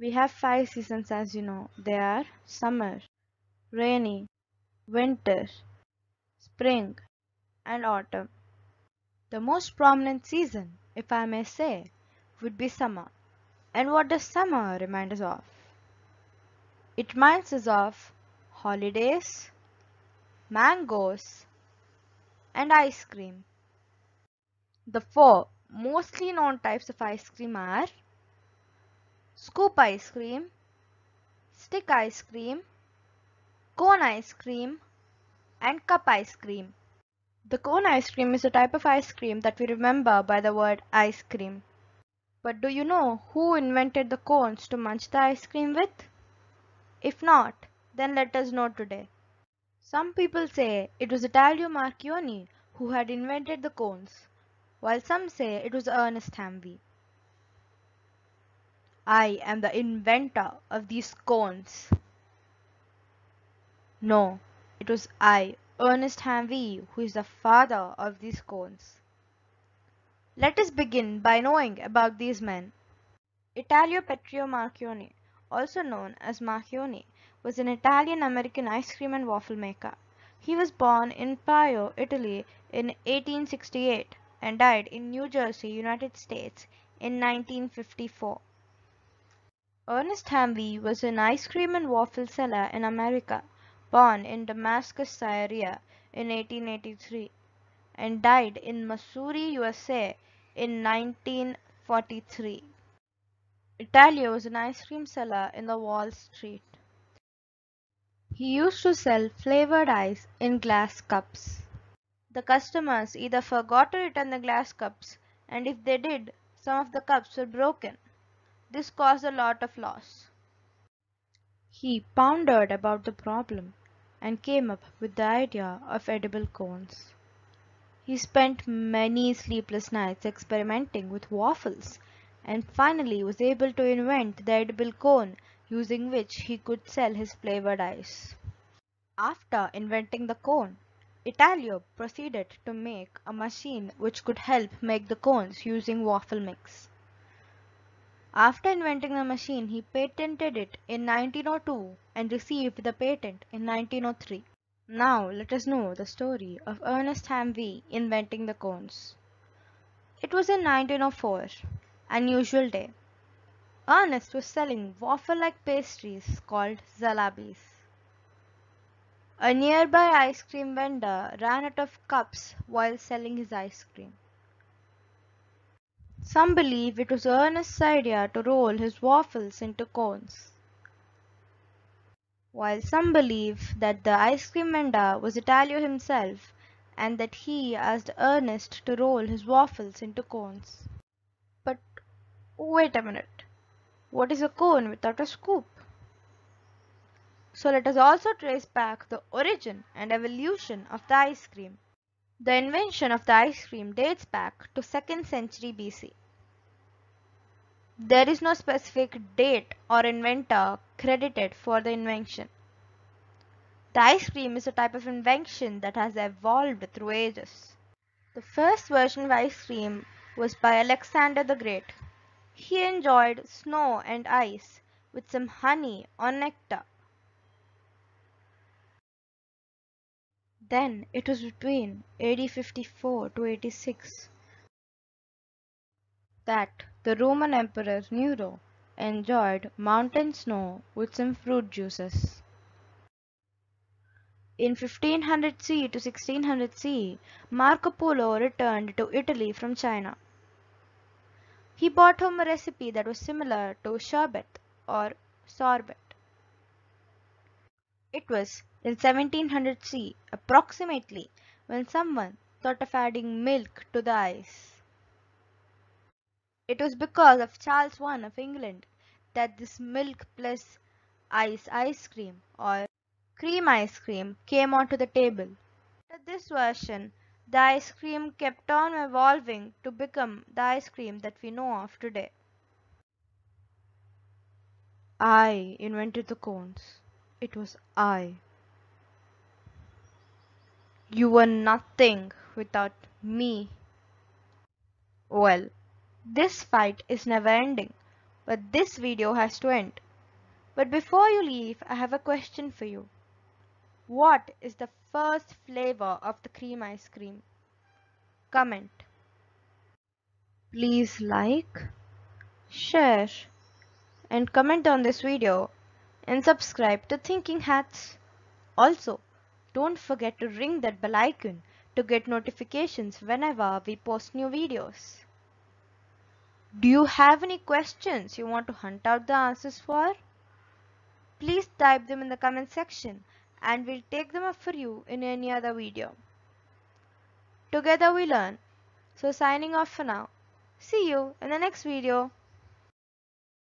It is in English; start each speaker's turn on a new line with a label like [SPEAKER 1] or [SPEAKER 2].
[SPEAKER 1] We have five seasons as you know. They are summer, rainy, winter, spring, and autumn. The most prominent season, if I may say, would be summer. And what does summer remind us of? It reminds us of holidays, mangoes, and ice cream. The four mostly known types of ice cream are scoop ice cream, stick ice cream, cone ice cream, and cup ice cream. The cone ice cream is a type of ice cream that we remember by the word ice cream. But do you know who invented the cones to munch the ice cream with? If not, then let us know today. Some people say it was Italo Marchionne who had invented the cones, while some say it was Ernest Hamwi. I am the inventor of these cones. No, it was I, Ernest Hamwi, who is the father of these cones. Let us begin by knowing about these men. Italo Petrio Marchionne, also known as Marchionne, was an Italian-American ice cream and waffle maker. He was born in Pio, Italy in 1868 and died in New Jersey, United States in 1954. Ernest Hamwi was an ice cream and waffle seller in America, born in Damascus, Syria in 1883 and died in Missouri, USA in 1943. Italia was an ice cream seller in the Wall Street. He used to sell flavored ice in glass cups. The customers either forgot to return the glass cups and if they did, some of the cups were broken. This caused a lot of loss. He pondered about the problem and came up with the idea of edible cones. He spent many sleepless nights experimenting with waffles and finally was able to invent the edible cone using which he could sell his flavored ice. After inventing the cone, Italo proceeded to make a machine which could help make the cones using waffle mix. After inventing the machine, he patented it in 1902 and received the patent in 1903. Now let us know the story of Ernest Hamwi inventing the cones. It was in 1904, unusual day. Ernest was selling waffle-like pastries called jalabis. A nearby ice cream vendor ran out of cups while selling his ice cream. Some believe it was Ernest's idea to roll his waffles into cones, while some believe that the ice cream vendor was Italo himself and that he asked Ernest to roll his waffles into cones. But wait a minute, what is a cone without a scoop? So let us also trace back the origin and evolution of the ice cream. The invention of the ice cream dates back to 2nd century BC. There is no specific date or inventor credited for the invention. The ice cream is a type of invention that has evolved through ages. The first version of ice cream was by Alexander the Great. He enjoyed snow and ice with some honey or nectar. Then it was between AD 54 to 86 that the Roman Emperor Nero enjoyed mountain snow with some fruit juices. In 1500 C to 1600 C, Marco Polo returned to Italy from China. He brought home a recipe that was similar to sherbet or sorbet. It was in 1700 C, approximately, when someone thought of adding milk to the ice. It was because of Charles I of England that this milk plus ice ice cream or cream ice cream came onto the table. After this version, the ice cream kept on evolving to become the ice cream that we know of today. I invented the cones. It was I. You were nothing without me. Well, this fight is never ending. but this video has to end. But before you leave, I have a question for you. What is the first flavor of the cream ice cream? Comment. Please like, share and comment on this video and subscribe to Thinking Hats. Also, don't forget to ring that bell icon to get notifications whenever we post new videos. Do you have any questions you want to hunt out the answers for? Please type them in the comment section and we'll take them up for you in any other video. Together we learn. So signing off for now. See you in the next video.